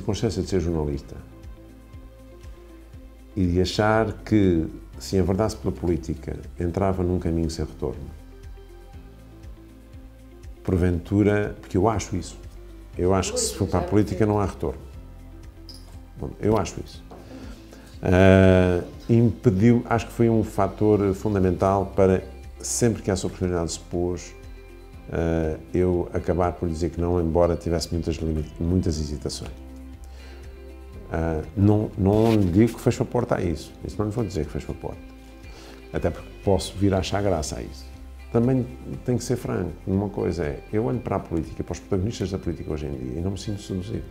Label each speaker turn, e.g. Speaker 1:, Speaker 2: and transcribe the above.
Speaker 1: consciência de ser jornalista e de achar que se enverdasse pela política entrava num caminho sem retorno. Porventura, porque eu acho isso. Eu acho que se for para a política não há retorno. Bom, eu acho isso. Uh, impediu, acho que foi um fator fundamental para sempre que essa oportunidade se pôs, uh, eu acabar por dizer que não, embora tivesse muitas, muitas hesitações. Uh, não, não digo que fecho a porta a isso. Isso não lhe vou dizer que fecho a porta. Até porque posso vir a achar graça a isso. Também tem que ser franco. Uma coisa é, eu olho para a política, para os protagonistas da política hoje em dia, e não me sinto seduzido.